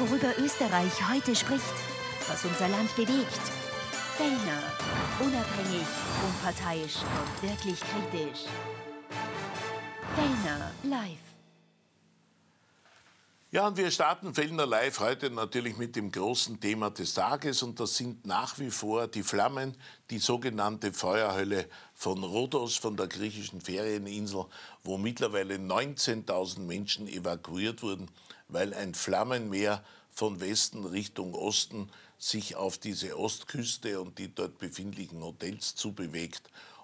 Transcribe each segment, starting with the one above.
worüber Österreich heute spricht, was unser Land bewegt. Fellner, unabhängig, unparteiisch und wirklich kritisch. Fellner live. Ja, und wir starten Fellner Live heute natürlich mit dem großen Thema des Tages. Und das sind nach wie vor die Flammen, die sogenannte Feuerhölle von Rhodos, von der griechischen Ferieninsel, wo mittlerweile 19.000 Menschen evakuiert wurden, weil ein Flammenmeer von Westen Richtung Osten sich auf diese Ostküste und die dort befindlichen Hotels zubewegt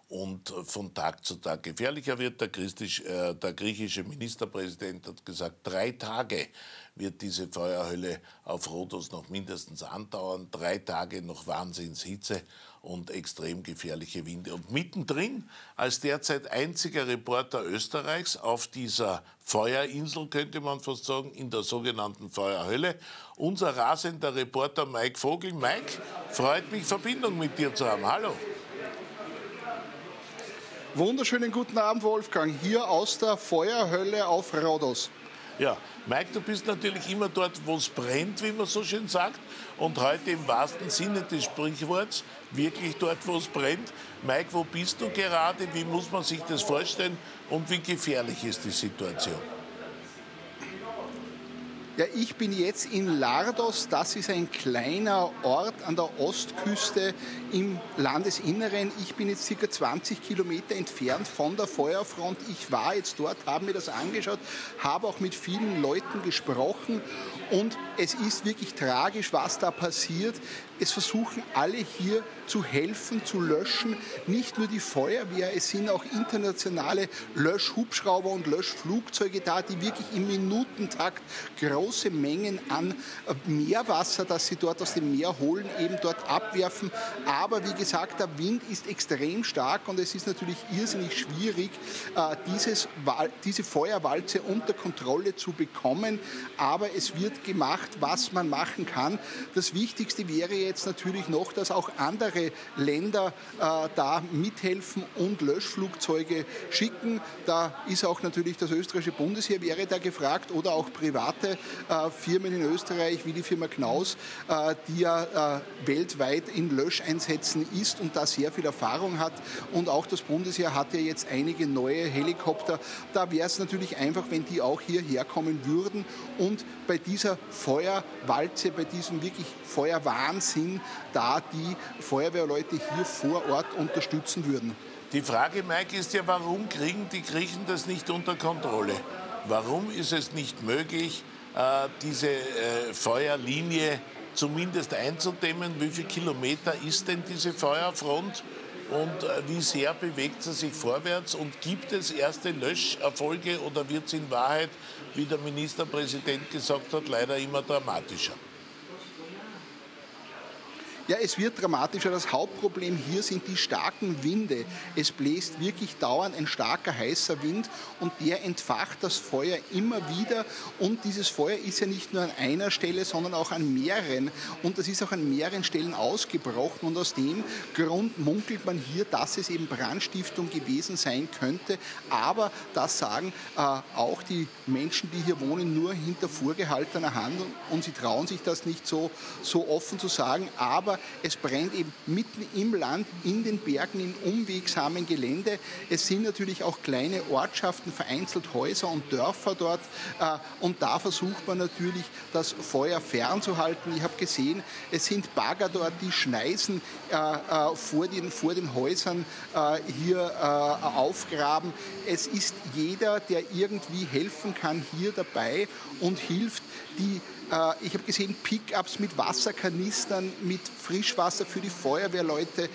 und von Tag zu Tag gefährlicher wird. Der, äh, der, griechische Ministerpräsident hat gesagt, drei Tage wird diese Feuerhölle auf Rhodos noch mindestens andauern. Drei Tage noch Wahnsinnshitze und extrem gefährliche Winde. Und mittendrin, als derzeit einziger Reporter Österreichs auf dieser Feuerinsel, könnte man fast sagen, in der sogenannten Feuerhölle, unser rasender Reporter Mike Vogel. Mike, freut mich, Verbindung mit dir zu haben. Hallo. Wunderschönen guten Abend, Wolfgang, hier aus der Feuerhölle auf Rhodos. Ja, Mike, du bist natürlich immer dort, wo es brennt, wie man so schön sagt. Und heute im wahrsten Sinne des Sprichworts, wirklich dort, wo es brennt. Mike, wo bist du gerade? Wie muss man sich das vorstellen? Und wie gefährlich ist die Situation? Ja, ich bin jetzt in Lardos. Das ist ein kleiner Ort an der Ostküste im Landesinneren. Ich bin jetzt circa 20 Kilometer entfernt von der Feuerfront. Ich war jetzt dort, habe mir das angeschaut, habe auch mit vielen Leuten gesprochen und es ist wirklich tragisch, was da passiert. Es versuchen alle hier zu helfen, zu löschen. Nicht nur die Feuerwehr, es sind auch internationale Löschhubschrauber und Löschflugzeuge da, die wirklich im Minutentakt große Mengen an Meerwasser, das sie dort aus dem Meer holen, eben dort abwerfen. Aber wie gesagt, der Wind ist extrem stark und es ist natürlich irrsinnig schwierig, äh, dieses, diese Feuerwalze unter Kontrolle zu bekommen. Aber es wird gemacht, was man machen kann. Das Wichtigste wäre jetzt natürlich noch, dass auch andere Länder äh, da mithelfen und Löschflugzeuge schicken. Da ist auch natürlich das österreichische Bundesheer wäre da gefragt oder auch private äh, Firmen in Österreich wie die Firma Knaus, äh, die ja äh, weltweit in Löscheinsätzen ist und da sehr viel Erfahrung hat. Und auch das Bundesheer hat ja jetzt einige neue Helikopter. Da wäre es natürlich einfach, wenn die auch hierher kommen würden und bei dieser Feuerwalze, bei diesem wirklich Feuerwahnsinn da die Feuerwehrleute hier vor Ort unterstützen würden. Die Frage, Mike, ist ja, warum kriegen die Griechen das nicht unter Kontrolle? Warum ist es nicht möglich, äh, diese äh, Feuerlinie zumindest einzudämmen? Wie viele Kilometer ist denn diese Feuerfront? Und äh, wie sehr bewegt sie sich vorwärts? Und gibt es erste Löscherfolge oder wird es in Wahrheit, wie der Ministerpräsident gesagt hat, leider immer dramatischer? Ja, es wird dramatischer. Das Hauptproblem hier sind die starken Winde. Es bläst wirklich dauernd ein starker heißer Wind und der entfacht das Feuer immer wieder. Und dieses Feuer ist ja nicht nur an einer Stelle, sondern auch an mehreren. Und das ist auch an mehreren Stellen ausgebrochen. Und aus dem Grund munkelt man hier, dass es eben Brandstiftung gewesen sein könnte. Aber das sagen äh, auch die Menschen, die hier wohnen, nur hinter vorgehaltener Hand. Und sie trauen sich das nicht so, so offen zu sagen. Aber es brennt eben mitten im Land, in den Bergen, in unwegsamen Gelände. Es sind natürlich auch kleine Ortschaften, vereinzelt Häuser und Dörfer dort. Äh, und da versucht man natürlich, das Feuer fernzuhalten. Ich habe gesehen, es sind Bagger dort, die schneisen äh, äh, vor den, vor den Häusern hier aufgraben. Es ist jeder, der irgendwie helfen kann, hier dabei und hilft. Die ich habe gesehen Pickups mit Wasserkanistern, mit Frischwasser für die Feuerwehrleute. Äh,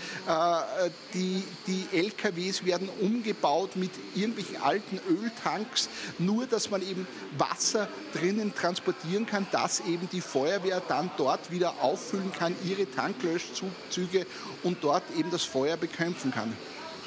die, die LKWs werden umgebaut mit irgendwelchen alten Öltanks, nur dass man eben Wasser drinnen transportieren kann, dass eben die Feuerwehr dann dort wieder auffüllen kann, ihre Tanklöschzüge und dort eben das Feuer bekämpfen kann.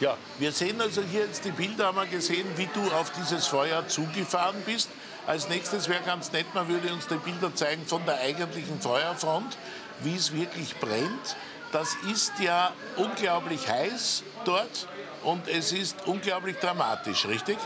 Ja, wir sehen also hier jetzt die Bilder, haben wir gesehen, wie du auf dieses Feuer zugefahren bist. Als nächstes wäre ganz nett, man würde uns die Bilder zeigen von der eigentlichen Feuerfront, wie es wirklich brennt. Das ist ja unglaublich heiß dort und es ist unglaublich dramatisch, richtig?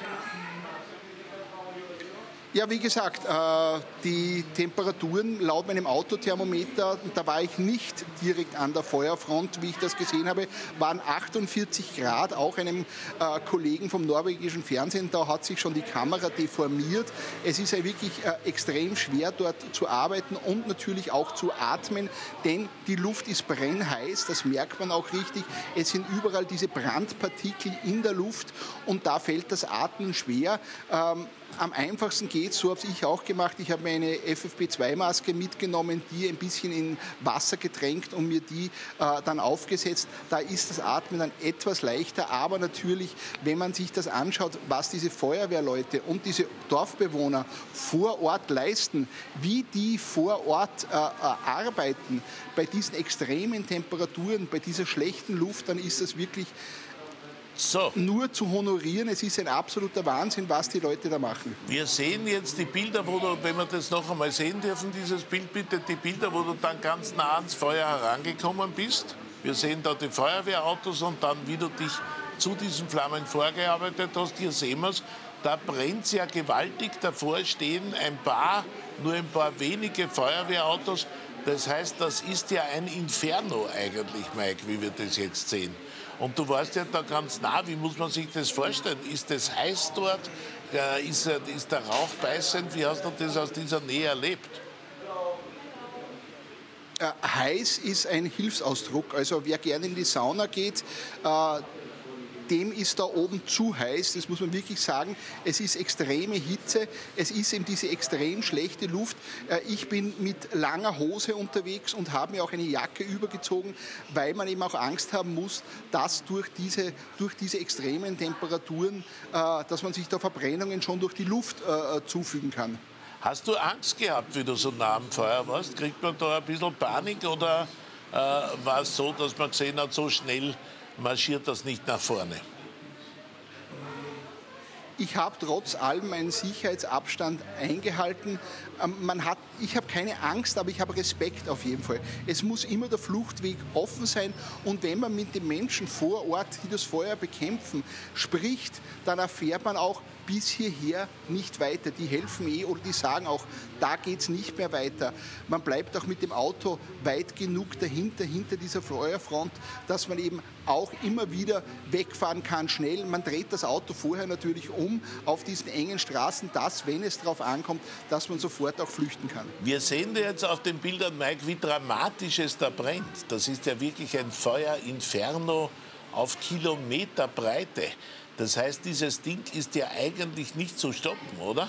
Ja, wie gesagt, äh, die Temperaturen laut meinem Autothermometer, da war ich nicht direkt an der Feuerfront, wie ich das gesehen habe, waren 48 Grad. Auch einem äh, Kollegen vom norwegischen Fernsehen, da hat sich schon die Kamera deformiert. Es ist ja wirklich äh, extrem schwer dort zu arbeiten und natürlich auch zu atmen, denn die Luft ist brennheiß, das merkt man auch richtig. Es sind überall diese Brandpartikel in der Luft und da fällt das Atmen schwer. Am einfachsten geht, so habe ich auch gemacht. Ich habe mir eine FFP2-Maske mitgenommen, die ein bisschen in Wasser getränkt und mir die äh, dann aufgesetzt. Da ist das Atmen dann etwas leichter, aber natürlich, wenn man sich das anschaut, was diese Feuerwehrleute und diese Dorfbewohner vor Ort leisten, wie die vor Ort äh, äh, arbeiten, bei diesen extremen Temperaturen, bei dieser schlechten Luft, dann ist das wirklich so. nur zu honorieren. Es ist ein absoluter Wahnsinn, was die Leute da machen. Wir sehen jetzt die Bilder, wo du, wenn wir das noch einmal sehen dürfen, dieses Bild bitte, die Bilder, wo du dann ganz nah ans Feuer herangekommen bist. Wir sehen da die Feuerwehrautos und dann, wie du dich zu diesen Flammen vorgearbeitet hast. Hier sehen wir es. Da brennt es ja gewaltig. Davor stehen ein paar, nur ein paar wenige Feuerwehrautos. Das heißt, das ist ja ein Inferno eigentlich, Mike, wie wir das jetzt sehen. Und du warst ja da ganz nah, wie muss man sich das vorstellen? Ist das heiß dort? Ist, ist der Rauch beißend? Wie hast du das aus dieser Nähe erlebt? Äh, heiß ist ein Hilfsausdruck. Also wer gerne in die Sauna geht, äh, dem ist da oben zu heiß, das muss man wirklich sagen. Es ist extreme Hitze, es ist eben diese extrem schlechte Luft. Äh, ich bin mit langer Hose unterwegs und habe mir auch eine Jacke übergezogen, weil man eben auch Angst haben muss, dass durch diese, durch diese extremen Temperaturen, äh, dass man sich da Verbrennungen schon durch die Luft äh, zufügen kann. Hast du Angst gehabt, wie du so nah am Feuer warst? Kriegt man da ein bisschen Panik oder äh, war es so, dass man gesehen hat, so schnell marschiert das nicht nach vorne. Ich habe trotz allem meinen Sicherheitsabstand eingehalten. Ähm, man hat, ich habe keine Angst, aber ich habe Respekt auf jeden Fall. Es muss immer der Fluchtweg offen sein und wenn man mit den Menschen vor Ort, die das Feuer bekämpfen, spricht, dann erfährt man auch, bis hierher nicht weiter. Die helfen eh oder die sagen auch, da geht es nicht mehr weiter. Man bleibt auch mit dem Auto weit genug dahinter, hinter dieser Feuerfront, dass man eben auch immer wieder wegfahren kann, schnell. Man dreht das Auto vorher natürlich um auf diesen engen Straßen, dass, wenn es darauf ankommt, dass man sofort auch flüchten kann. Wir sehen jetzt auf den Bildern, Mike, wie dramatisch es da brennt. Das ist ja wirklich ein Feuerinferno auf Kilometerbreite. Das heißt, dieses Ding ist ja eigentlich nicht zu stoppen, oder?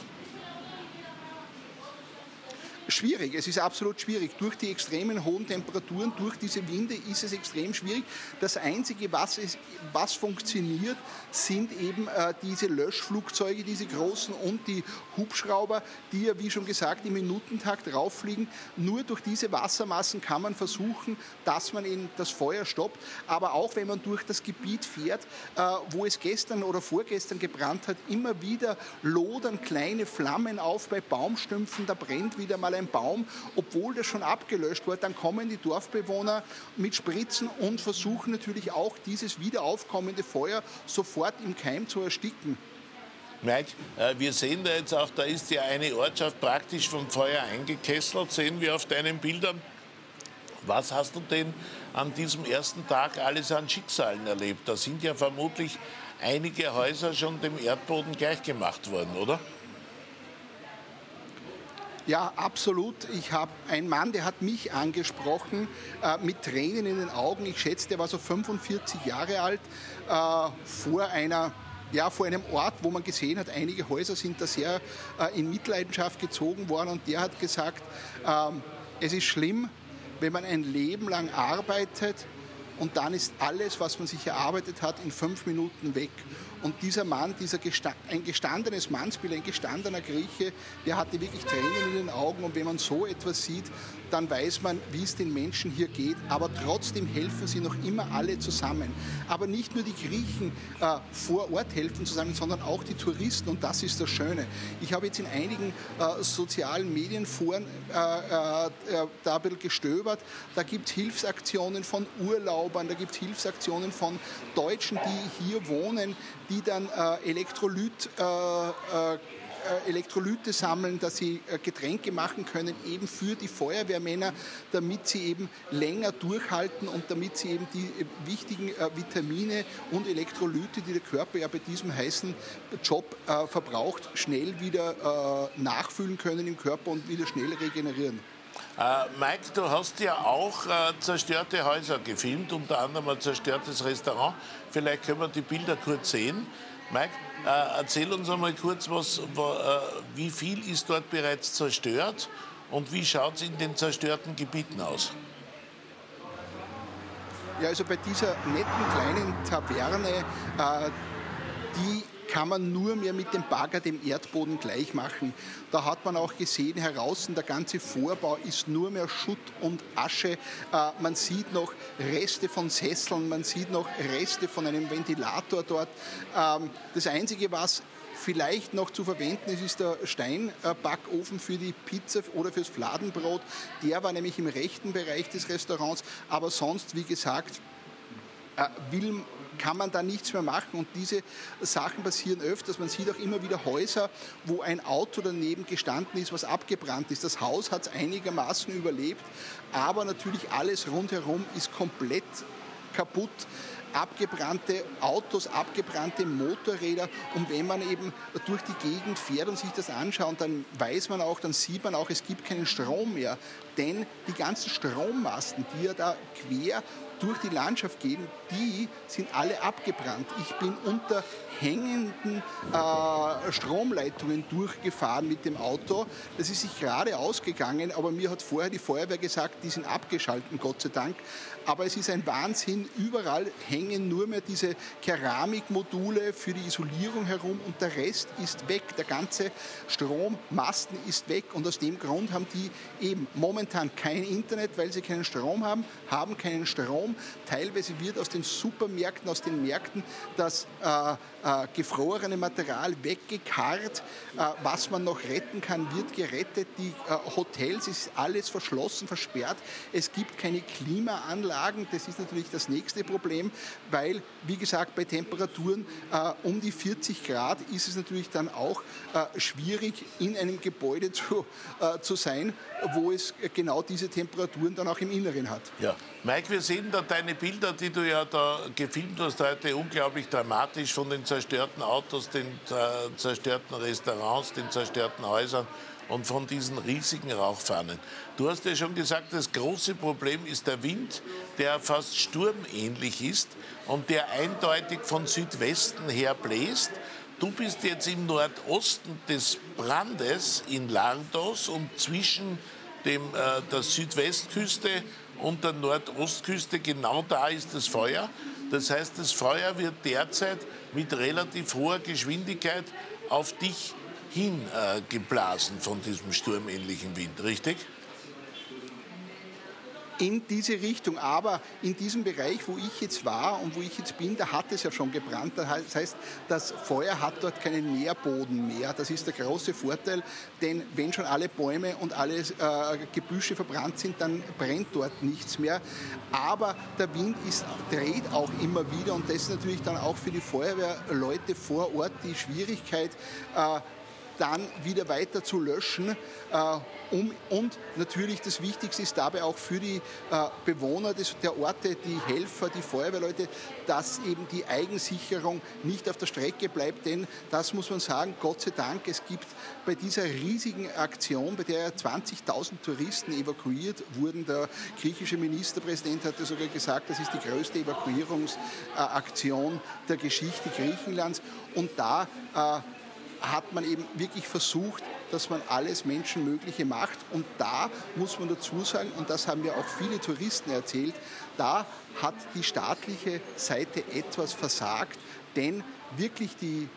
Schwierig. Es ist absolut schwierig. Durch die extremen hohen Temperaturen, durch diese Winde ist es extrem schwierig. Das Einzige, was, es, was funktioniert, sind eben äh, diese Löschflugzeuge, diese großen und die Hubschrauber, die ja, wie schon gesagt, im Minutentakt rauffliegen. Nur durch diese Wassermassen kann man versuchen, dass man in das Feuer stoppt. Aber auch wenn man durch das Gebiet fährt, äh, wo es gestern oder vorgestern gebrannt hat, immer wieder lodern kleine Flammen auf bei Baumstümpfen. Da brennt wieder mal ein Baum, obwohl das schon abgelöscht wurde. Dann kommen die Dorfbewohner mit Spritzen und versuchen natürlich auch dieses wiederaufkommende Feuer sofort im Keim zu ersticken. Mike, äh, wir sehen da jetzt auch, da ist ja eine Ortschaft praktisch vom Feuer eingekesselt, sehen wir auf deinen Bildern. Was hast du denn an diesem ersten Tag alles an Schicksalen erlebt? Da sind ja vermutlich einige Häuser schon dem Erdboden gleichgemacht worden, oder? Ja, absolut. Ich habe einen Mann, der hat mich angesprochen äh, mit Tränen in den Augen. Ich schätze, der war so 45 Jahre alt, äh, vor einer ja, vor einem Ort, wo man gesehen hat, einige Häuser sind da sehr äh, in Mitleidenschaft gezogen worden und der hat gesagt, ähm, es ist schlimm, wenn man ein Leben lang arbeitet und dann ist alles, was man sich erarbeitet hat, in fünf Minuten weg. Und dieser Mann, dieser Gesta ein gestandenes Mannsbild, ein gestandener Grieche, der hatte wirklich Tränen in den Augen. Und wenn man so etwas sieht, dann weiß man, wie es den Menschen hier geht. Aber trotzdem helfen sie noch immer alle zusammen. Aber nicht nur die Griechen äh, vor Ort helfen zusammen, sondern auch die Touristen. Und das ist das Schöne. Ich habe jetzt in einigen äh, sozialen Medienforen äh, äh, äh da ein bisschen gestöbert. Da gibt es Hilfsaktionen von Urlaubern, da gibt es Hilfsaktionen von Deutschen, die hier wohnen, die dann äh, Elektrolyt Elektrolyte sammeln, dass sie Getränke machen können, eben für die Feuerwehrmänner, damit sie eben länger durchhalten und damit sie eben die wichtigen Vitamine und Elektrolyte, die der Körper ja bei diesem heißen Job verbraucht, schnell wieder nachfüllen können im Körper und wieder schnell regenerieren. Äh, Mike, du hast ja auch äh, zerstörte Häuser gefilmt, unter anderem ein zerstörtes Restaurant. Vielleicht können wir die Bilder kurz sehen. Mike, äh, erzähl uns einmal kurz, was, wa, äh, wie viel ist dort bereits zerstört und wie schaut es in den zerstörten Gebieten aus? Ja, also bei dieser netten kleinen Taverne, äh, die kann man nur mehr mit dem Bagger dem Erdboden gleich machen. Da hat man auch gesehen, heraus, der ganze Vorbau ist nur mehr Schutt und Asche. Äh, man sieht noch Reste von Sesseln, man sieht noch Reste von einem Ventilator dort. Ähm, das Einzige, was vielleicht noch zu verwenden ist, ist der Steinbackofen für die Pizza oder fürs Fladenbrot. Der war nämlich im rechten Bereich des Restaurants. Aber sonst, wie gesagt, äh, will kann man da nichts mehr machen. Und diese Sachen passieren öfters. Man sieht auch immer wieder Häuser, wo ein Auto daneben gestanden ist, was abgebrannt ist. Das Haus hat es einigermaßen überlebt, aber natürlich alles rundherum ist komplett kaputt abgebrannte Autos, abgebrannte Motorräder. Und wenn man eben durch die Gegend fährt und sich das anschaut, dann weiß man auch, dann sieht man auch, es gibt keinen Strom mehr. Denn die ganzen Strommasten, die ja da quer durch die Landschaft gehen, die sind alle abgebrannt. Ich bin unter hängenden äh, Stromleitungen durchgefahren mit dem Auto. Das ist sich gerade ausgegangen, aber mir hat vorher die Feuerwehr gesagt, die sind abgeschalten, Gott sei Dank. Aber es ist ein Wahnsinn, überall hängen nur mehr diese Keramikmodule für die Isolierung herum und der Rest ist weg. Der ganze Strommasten ist weg und aus dem Grund haben die eben momentan kein Internet, weil sie keinen Strom haben, haben keinen Strom. Teilweise wird aus den Supermärkten, aus den Märkten das äh, äh, gefrorene Material weggekarrt. Äh, was man noch retten kann, wird gerettet. Die äh, Hotels ist alles verschlossen, versperrt. Es gibt keine Klimaanlagen. Das ist natürlich das nächste Problem, weil, wie gesagt, bei Temperaturen äh, um die 40 Grad ist es natürlich dann auch äh, schwierig, in einem Gebäude zu, zu sein, wo es genau diese Temperaturen dann auch im Inneren hat. Ja. Mike, wir sehen da deine Bilder, die du ja da gefilmt hast heute, unglaublich dramatisch von den zerstörten Autos, den äh, zerstörten Restaurants, den zerstörten Häusern und von diesen riesigen Rauchfahnen. Du hast ja schon gesagt, das große Problem ist der Wind, der fast sturmähnlich ist und der eindeutig von Südwesten her bläst. Du bist jetzt im Nordosten des Brandes in Lardos und zwischen dem, äh, der Südwestküste und der Nordostküste, genau da ist das Feuer. Das heißt, das Feuer wird derzeit mit relativ hoher Geschwindigkeit auf dich hingeblasen äh, von diesem sturmähnlichen Wind, richtig? In diese Richtung. Aber in diesem Bereich, wo ich jetzt war und wo ich jetzt bin, da hat es ja schon gebrannt. Das heißt, das Feuer hat dort keinen Nährboden mehr. Das ist der große Vorteil, denn wenn schon alle Bäume und alle äh, Gebüsche verbrannt sind, dann brennt dort nichts mehr. Aber der Wind ist, dreht auch immer wieder und das ist natürlich dann auch für die Feuerwehrleute vor Ort die Schwierigkeit, äh, dann wieder weiter zu löschen. Äh, um, und natürlich das Wichtigste ist dabei auch für die äh, Bewohner des, der Orte, die Helfer, die Feuerwehrleute, dass eben die Eigensicherung nicht auf der Strecke bleibt. Denn das muss man sagen, Gott sei Dank, es gibt bei dieser riesigen Aktion, bei der 20.000 Touristen evakuiert wurden, der griechische Ministerpräsident hatte sogar gesagt, das ist die größte Evakuierungsaktion der Geschichte Griechenlands. Und da äh, hat man eben wirklich versucht, dass man alles Menschenmögliche macht. Und da muss man dazu sagen, und das haben mir auch viele Touristen erzählt, da hat die staatliche Seite etwas versagt, denn wirklich die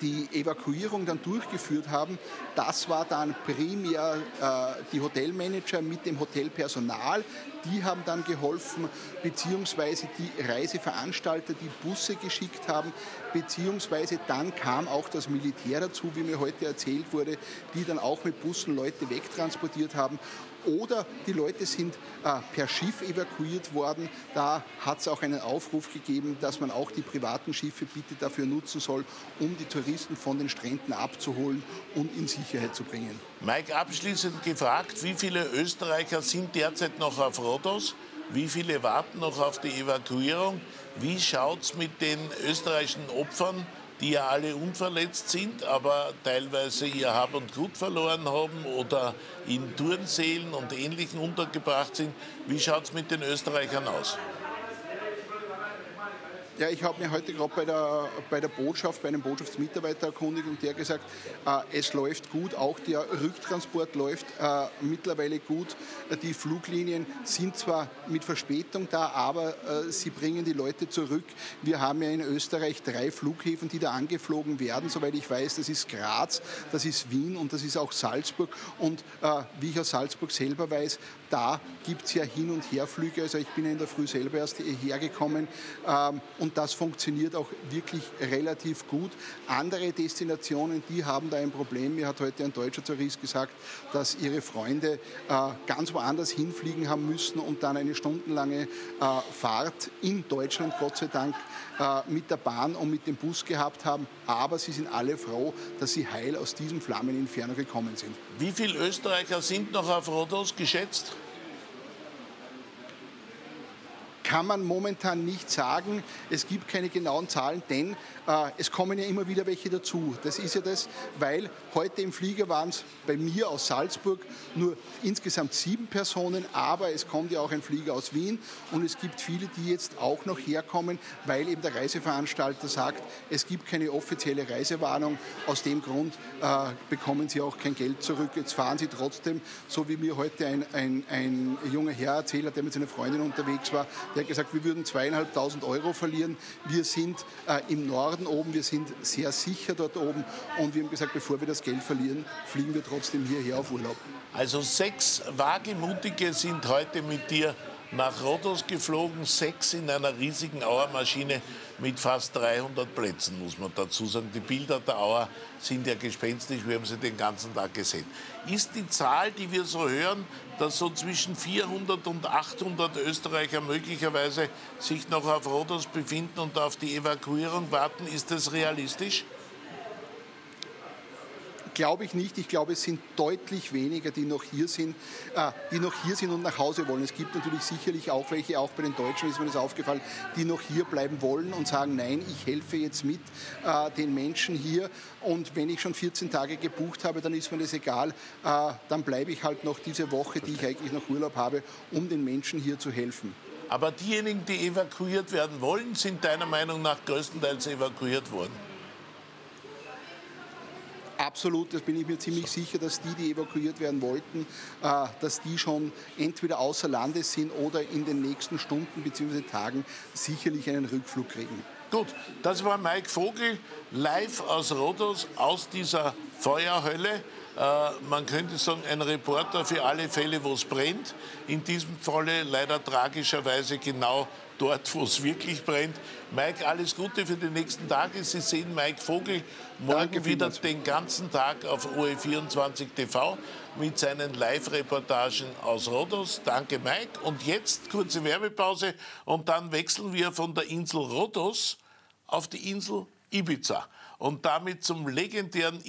die Evakuierung dann durchgeführt haben, das war dann primär äh, die Hotelmanager mit dem Hotelpersonal. Die haben dann geholfen, beziehungsweise die Reiseveranstalter, die Busse geschickt haben, beziehungsweise dann kam auch das Militär dazu, wie mir heute erzählt wurde, die dann auch mit Bussen Leute wegtransportiert haben. Oder die Leute sind äh, per Schiff evakuiert worden. Da hat es auch einen Aufruf gegeben, dass man auch die privaten Schiffe bitte dafür nutzen soll, um die Touristen von den Stränden abzuholen und in Sicherheit zu bringen. Mike, abschließend gefragt, wie viele Österreicher sind derzeit noch auf Rhodos? Wie viele warten noch auf die Evakuierung? Wie schaut es mit den österreichischen Opfern, die ja alle unverletzt sind, aber teilweise ihr Hab und Gut verloren haben oder in Turnsälen und Ähnlichen untergebracht sind? Wie schaut es mit den Österreichern aus? Ja, ich habe mich heute gerade bei der, bei der Botschaft, bei einem Botschaftsmitarbeiter erkundigt und der gesagt, äh, es läuft gut, auch der Rücktransport läuft äh, mittlerweile gut. Die Fluglinien sind zwar mit Verspätung da, aber äh, sie bringen die Leute zurück. Wir haben ja in Österreich drei Flughäfen, die da angeflogen werden, soweit ich weiß. Das ist Graz, das ist Wien und das ist auch Salzburg. Und äh, wie ich aus Salzburg selber weiß, da gibt es ja Hin- und Herflüge. Also ich bin ja in der Früh selber erst hierher gekommen ähm, und das funktioniert auch wirklich relativ gut. Andere Destinationen, die haben da ein Problem. Mir hat heute ein deutscher Tourist gesagt, dass ihre Freunde äh, ganz woanders hinfliegen haben müssen und dann eine stundenlange äh, Fahrt in Deutschland, Gott sei Dank, äh, mit der Bahn und mit dem Bus gehabt haben. Aber sie sind alle froh, dass sie heil aus diesem Flammeninferno gekommen sind. Wie viele Österreicher sind noch auf Rhodos geschätzt? Kann man momentan nicht sagen. Es gibt keine genauen Zahlen, denn äh, es kommen ja immer wieder welche dazu. Das ist ja das, weil heute im Flieger waren es bei mir aus Salzburg nur insgesamt sieben Personen, aber es kommt ja auch ein Flieger aus Wien und es gibt viele, die jetzt auch noch herkommen, weil eben der Reiseveranstalter sagt, es gibt keine offizielle Reisewarnung. Aus dem Grund äh, bekommen sie auch kein Geld zurück. Jetzt fahren sie trotzdem, so wie mir heute ein, ein, ein junger Herr erzählt hat, der mit seiner Freundin unterwegs war, der hat gesagt, wir würden zweieinhalbtausend Euro verlieren. Wir sind äh, im Norden oben, wir sind sehr sicher dort oben und wir haben gesagt, bevor wir das Geld verlieren, fliegen wir trotzdem hierher auf Urlaub. Also sechs Wagemutige sind heute mit dir nach Rhodos geflogen, sechs in einer riesigen Auermaschine mit fast 300 Plätzen, muss man dazu sagen. Die Bilder der Auer sind ja gespenstisch, wir haben sie den ganzen Tag gesehen. Ist die Zahl, die wir so hören, dass so zwischen 400 und 800 Österreicher möglicherweise sich noch auf Rhodos befinden und auf die Evakuierung warten, ist das realistisch? Glaube ich nicht. Ich glaube, es sind deutlich weniger, die noch hier sind, äh, die noch hier sind und nach Hause wollen. Es gibt natürlich sicherlich auch welche, auch bei den Deutschen ist mir das aufgefallen, die noch hier bleiben wollen und sagen, nein, ich helfe jetzt mit äh, den Menschen hier. Und wenn ich schon 14 Tage gebucht habe, dann ist mir das egal. Äh, dann bleibe ich halt noch diese Woche, die ich eigentlich noch Urlaub habe, um den Menschen hier zu helfen. Aber diejenigen, die evakuiert werden wollen, sind deiner Meinung nach größtenteils evakuiert worden. Absolut, das bin ich mir ziemlich sicher, dass die, die evakuiert werden wollten, äh, dass die schon entweder außer Landes sind oder in den nächsten Stunden bzw. Tagen sicherlich einen Rückflug kriegen. Gut, das war Mike Vogel live aus Rhodos, aus dieser Feuerhölle. Äh, man könnte sagen, ein Reporter für alle Fälle, wo es brennt. In diesem Falle leider tragischerweise genau dort, wo es wirklich brennt. Mike, alles Gute für die nächsten Tage. Sie sehen Mike Vogel morgen Danke wieder den ganzen Tag auf OE24 TV mit seinen Live-Reportagen aus Rhodos. Danke, Mike. Und jetzt kurze Werbepause und dann wechseln wir von der Insel Rhodos auf die Insel Ibiza. Und damit zum legendären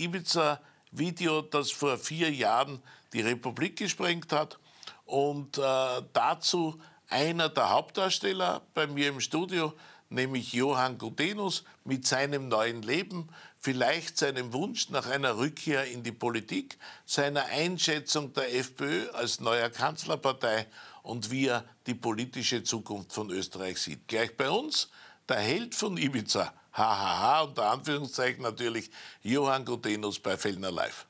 Ibiza-Video, das vor vier Jahren die Republik gesprengt hat. Und äh, dazu einer der Hauptdarsteller bei mir im Studio, nämlich Johann Gudenus mit seinem neuen Leben, vielleicht seinem Wunsch nach einer Rückkehr in die Politik, seiner Einschätzung der FPÖ als neuer Kanzlerpartei und wie er die politische Zukunft von Österreich sieht. Gleich bei uns der Held von Ibiza, hahaha, unter Anführungszeichen natürlich, Johann Gudenus bei Fellner Live.